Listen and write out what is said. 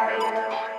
Música